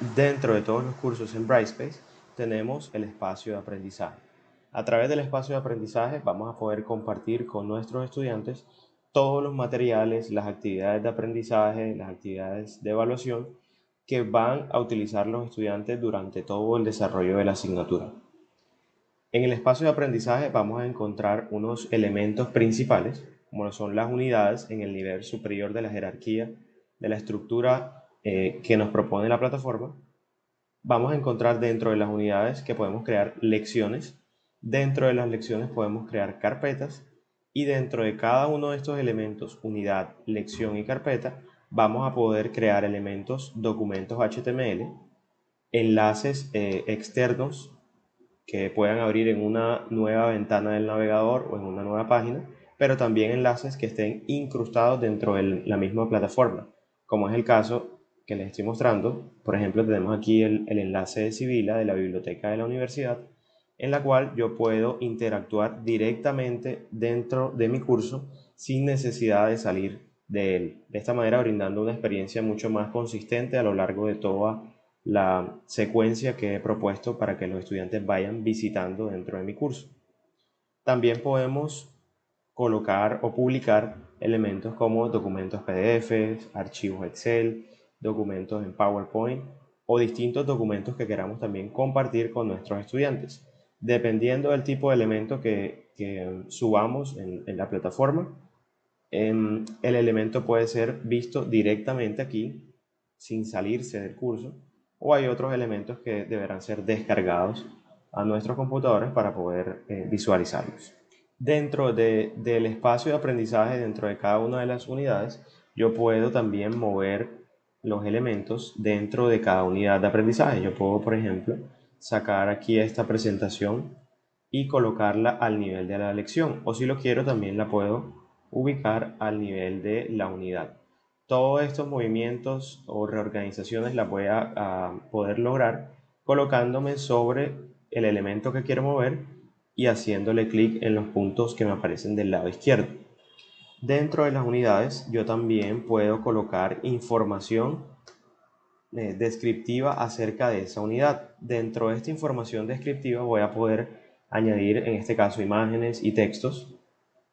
Dentro de todos los cursos en Brightspace tenemos el espacio de aprendizaje. A través del espacio de aprendizaje vamos a poder compartir con nuestros estudiantes todos los materiales, las actividades de aprendizaje, las actividades de evaluación que van a utilizar los estudiantes durante todo el desarrollo de la asignatura. En el espacio de aprendizaje vamos a encontrar unos elementos principales, como son las unidades en el nivel superior de la jerarquía de la estructura eh, que nos propone la plataforma. Vamos a encontrar dentro de las unidades que podemos crear lecciones. Dentro de las lecciones podemos crear carpetas y dentro de cada uno de estos elementos, unidad, lección y carpeta, vamos a poder crear elementos, documentos HTML, enlaces eh, externos que puedan abrir en una nueva ventana del navegador o en una nueva página, pero también enlaces que estén incrustados dentro de la misma plataforma, como es el caso que les estoy mostrando. Por ejemplo, tenemos aquí el, el enlace de Sibila de la biblioteca de la universidad, en la cual yo puedo interactuar directamente dentro de mi curso sin necesidad de salir de él. De esta manera brindando una experiencia mucho más consistente a lo largo de toda la secuencia que he propuesto para que los estudiantes vayan visitando dentro de mi curso. También podemos colocar o publicar elementos como documentos PDF, archivos Excel, documentos en PowerPoint o distintos documentos que queramos también compartir con nuestros estudiantes. Dependiendo del tipo de elemento que, subamos en, la plataforma, em, el elemento puede ser visto directamente aquí sin salirse del curso o hay otros elementos que deberán ser descargados a nuestros computadores para poder eh, visualizarlos. Dentro del espacio de aprendizaje, dentro de cada una de las unidades, yo puedo también mover los elementos dentro de cada unidad de aprendizaje. Yo puedo, por ejemplo, sacar aquí esta presentación y colocarla al nivel de la lección. O si lo quiero, también la puedo ubicar al nivel de la unidad. Todos estos movimientos o reorganizaciones las voy a, poder lograr colocándome sobre el elemento que quiero mover y haciéndole clic en los puntos que me aparecen del lado izquierdo. Dentro de las unidades yo también puedo colocar información eh, descriptiva acerca de esa unidad. Dentro de esta información descriptiva voy a poder añadir en este caso imágenes y textos.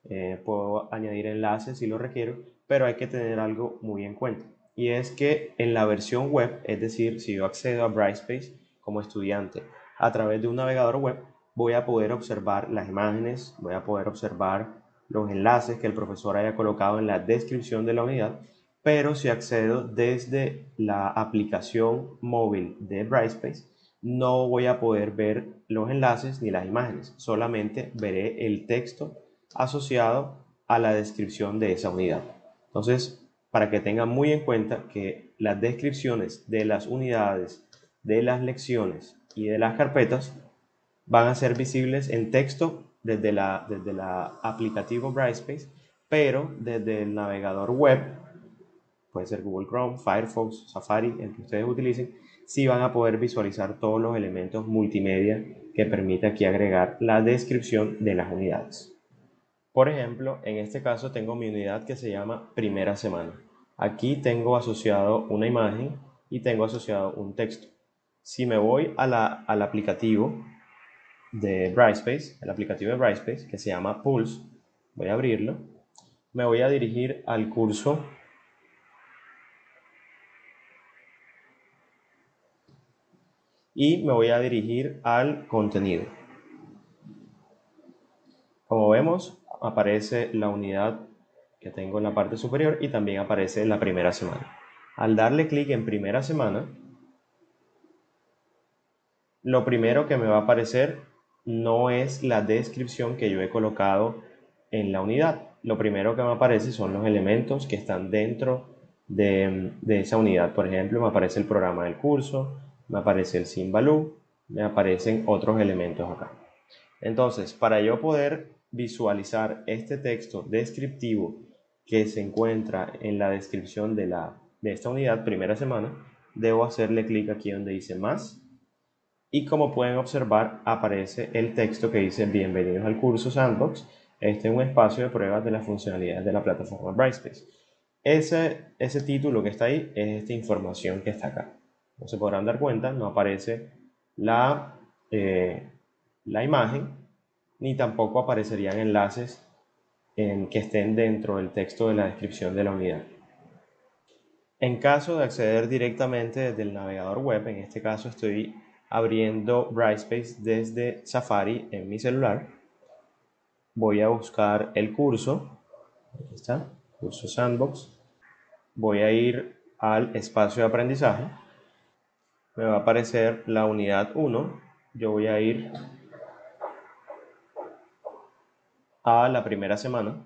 Eh, puedo añadir enlaces si lo requiero pero hay que tener algo muy en cuenta. Y es que en la versión web, es decir, si yo accedo a Brightspace como estudiante a través de un navegador web, voy a poder observar las imágenes, voy a poder observar los enlaces que el profesor haya colocado en la descripción de la unidad, pero si accedo desde la aplicación móvil de Brightspace, no voy a poder ver los enlaces ni las imágenes, solamente veré el texto asociado a la descripción de esa unidad. Entonces, para que tengan muy en cuenta que las descripciones de las unidades, de las lecciones y de las carpetas van a ser visibles en texto desde la, desde la aplicativo Brightspace, pero desde el navegador web, puede ser Google Chrome, Firefox, Safari, el que ustedes utilicen, sí van a poder visualizar todos los elementos multimedia que permite aquí agregar la descripción de las unidades. Por ejemplo, en este caso tengo mi unidad que se llama primera semana. Aquí tengo asociado una imagen y tengo asociado un texto. Si me voy a al aplicativo de Brightspace, el aplicativo de Brightspace que se llama Pulse, voy a abrirlo, me voy a dirigir al curso y me voy a dirigir al contenido. Como vemos, aparece la unidad que tengo en la parte superior y también aparece la primera semana. Al darle clic en primera semana, lo primero que me va a aparecer no es la descripción que yo he colocado en la unidad. Lo primero que me aparece son los elementos que están dentro de, de esa unidad. Por ejemplo, me aparece el programa del curso, me aparece el Simbalú, me aparecen otros elementos acá. Entonces, para yo poder visualizar este texto descriptivo que se encuentra en la descripción de, la, de esta unidad, primera semana, debo hacerle clic aquí donde dice más y como pueden observar aparece el texto que dice bienvenidos al curso Sandbox. Este es un espacio de pruebas de las funcionalidades de la plataforma Brightspace. Ese, ese título que está ahí es esta información que está acá. como se podrán dar cuenta, no aparece la, eh, la imagen ni tampoco aparecerían enlaces en, que estén dentro del texto de la descripción de la unidad. En caso de acceder directamente desde el navegador web, en este caso estoy abriendo Brightspace desde Safari en mi celular. Voy a buscar el curso. Aquí está, curso Sandbox. Voy a ir al espacio de aprendizaje. Me va a aparecer la unidad 1. Yo voy a ir a la primera semana.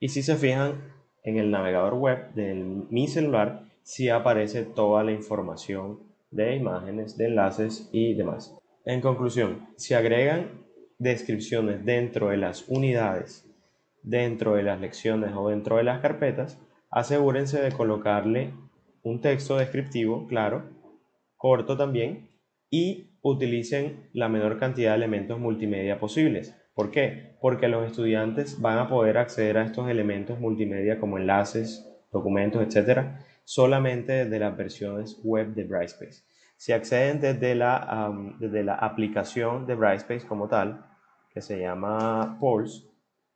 Y si se fijan en el navegador web de mi celular, sí aparece toda la información de imágenes, de enlaces y demás. En conclusión, si agregan descripciones dentro de las unidades, dentro de las lecciones o dentro de las carpetas, asegúrense de colocarle un texto descriptivo claro, corto también, y utilicen la menor cantidad de elementos multimedia posibles. ¿Por qué? Porque los estudiantes van a poder acceder a estos elementos multimedia como enlaces, documentos, etcétera, solamente desde las versiones web de Brightspace. Si acceden desde la, desde la aplicación de Brightspace como tal, que se llama Pulse,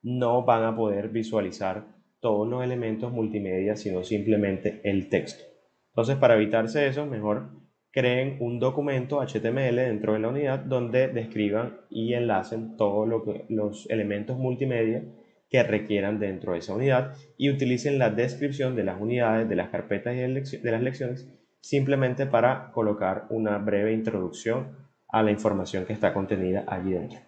no van a poder visualizar todos los elementos multimedia, sino simplemente el texto. Entonces, para evitarse eso, mejor creen un documento HTML dentro de la unidad donde describan y enlacen todos los elementos multimedia que requieran dentro de esa unidad y utilicen la descripción de las unidades, de las carpetas y de las lecciones simplemente para colocar una breve introducción a la información que está contenida allí dentro.